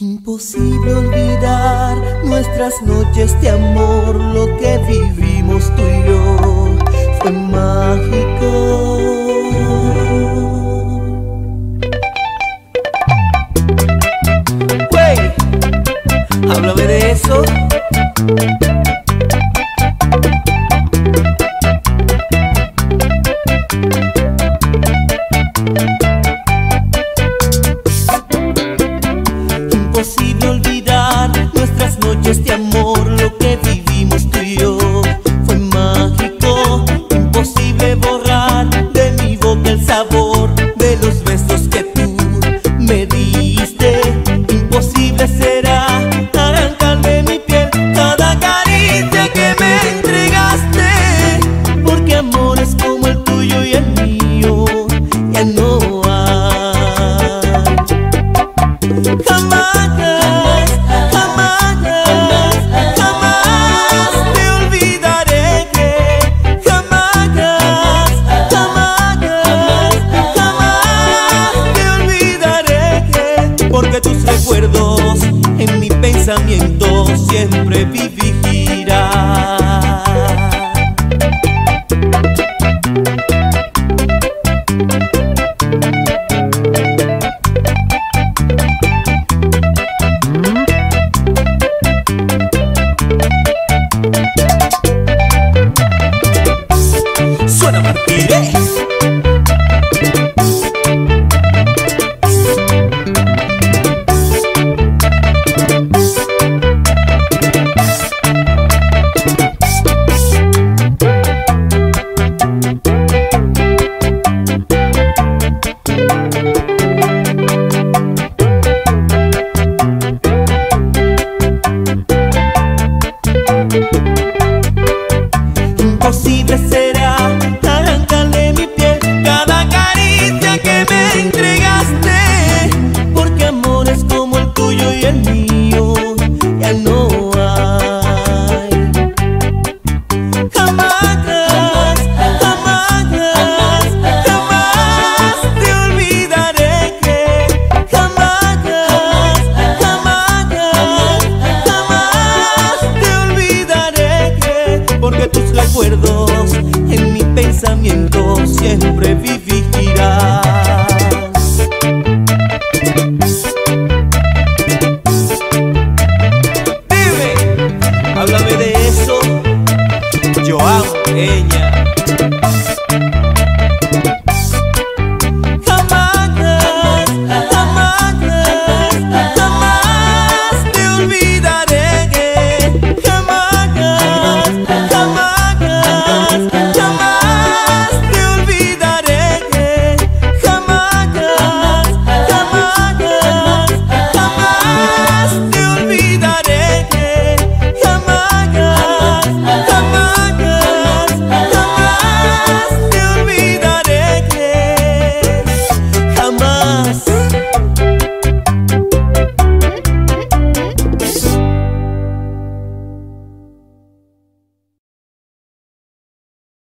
Imposible olvidar nuestras noches de amor, lo que vivimos tú y yo fue mágico. Wey, háblame de eso. recuerdos, en mi pensamiento siempre vivirá. Suena Martínez.